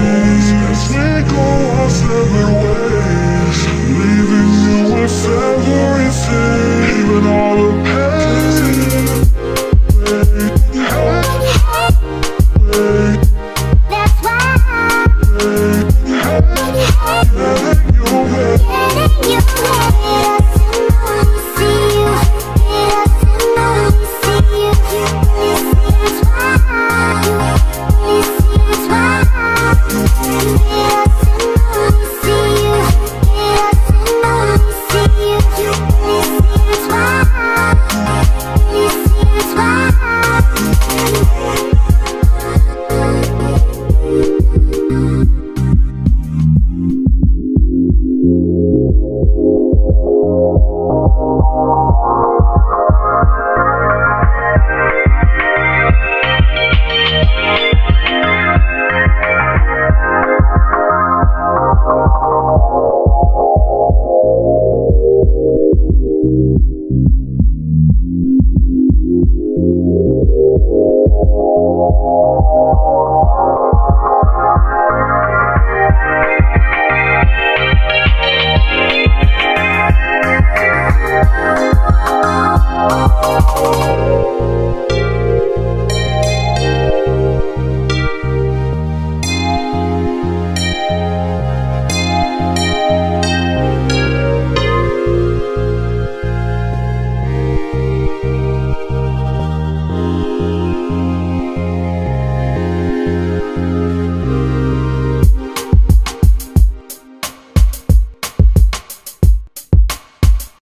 Please, let's go.